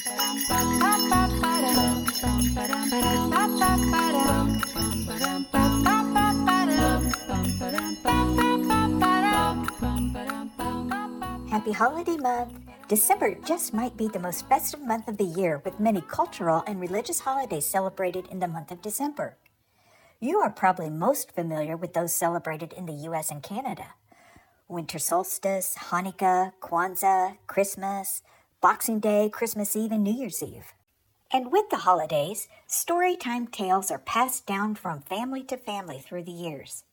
Happy Holiday Month! December just might be the most festive month of the year, with many cultural and religious holidays celebrated in the month of December. You are probably most familiar with those celebrated in the US and Canada winter solstice, Hanukkah, Kwanzaa, Christmas, Boxing Day, Christmas Eve, and New Year's Eve. And with the holidays, storytime tales are passed down from family to family through the years.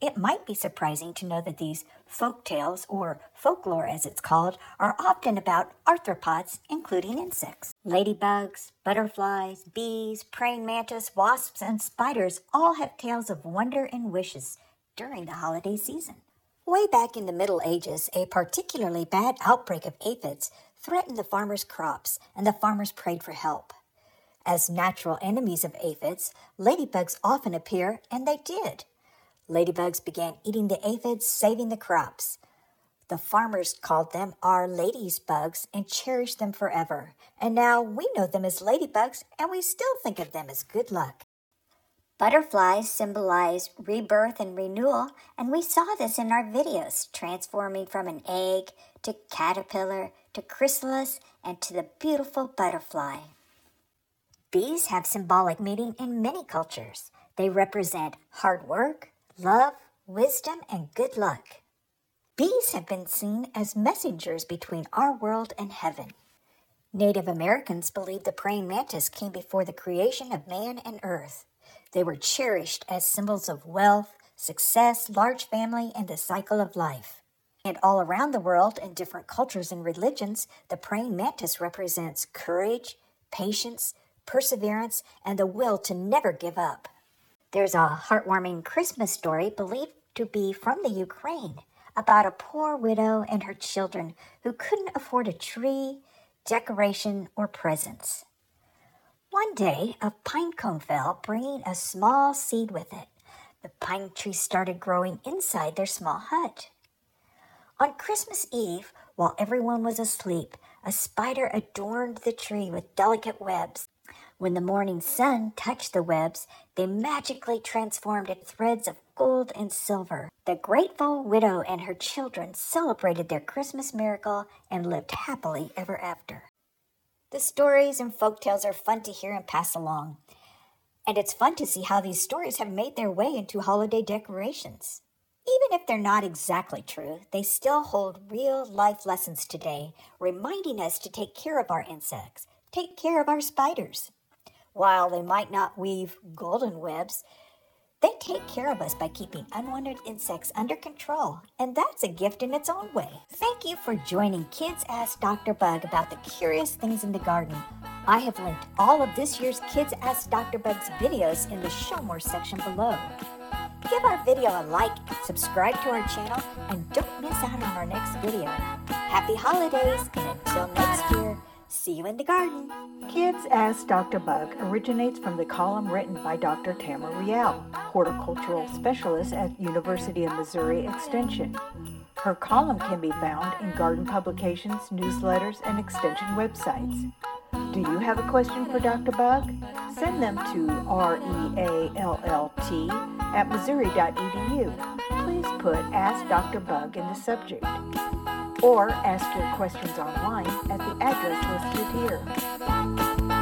It might be surprising to know that these folk tales, or folklore as it's called, are often about arthropods, including insects. Ladybugs, butterflies, bees, praying mantis, wasps, and spiders all have tales of wonder and wishes during the holiday season. Way back in the Middle Ages, a particularly bad outbreak of aphids threatened the farmers' crops, and the farmers prayed for help. As natural enemies of aphids, ladybugs often appear, and they did. Ladybugs began eating the aphids, saving the crops. The farmers called them Our Lady's bugs and cherished them forever. And now we know them as ladybugs, and we still think of them as good luck. Butterflies symbolize rebirth and renewal, and we saw this in our videos, transforming from an egg to caterpillar to chrysalis and to the beautiful butterfly. Bees have symbolic meaning in many cultures. They represent hard work, love, wisdom, and good luck. Bees have been seen as messengers between our world and heaven. Native Americans believe the praying mantis came before the creation of man and earth. They were cherished as symbols of wealth, success, large family, and the cycle of life. And all around the world, in different cultures and religions, the praying mantis represents courage, patience, perseverance, and the will to never give up. There's a heartwarming Christmas story believed to be from the Ukraine about a poor widow and her children who couldn't afford a tree, decoration, or presents. One day, a pine cone fell, bringing a small seed with it. The pine tree started growing inside their small hut. On Christmas Eve, while everyone was asleep, a spider adorned the tree with delicate webs. When the morning sun touched the webs, they magically transformed into threads of gold and silver. The grateful widow and her children celebrated their Christmas miracle and lived happily ever after. The stories and folk tales are fun to hear and pass along. And it's fun to see how these stories have made their way into holiday decorations. Even if they're not exactly true, they still hold real life lessons today, reminding us to take care of our insects, take care of our spiders, while they might not weave golden webs, they take care of us by keeping unwanted insects under control, and that's a gift in its own way. Thank you for joining Kids Ask Dr. Bug about the curious things in the garden. I have linked all of this year's Kids Ask Dr. Bug's videos in the Show More section below. Give our video a like, subscribe to our channel, and don't miss out on our next video. Happy holidays, and until next year. See you in the garden. Kids Ask Dr. Bug originates from the column written by Dr. Tamra Reall, horticultural specialist at University of Missouri Extension. Her column can be found in garden publications, newsletters, and extension websites. Do you have a question for Dr. Bug? Send them to At missouri.edu. Please put Ask Dr. Bug in the subject or ask your questions online at the address listed here.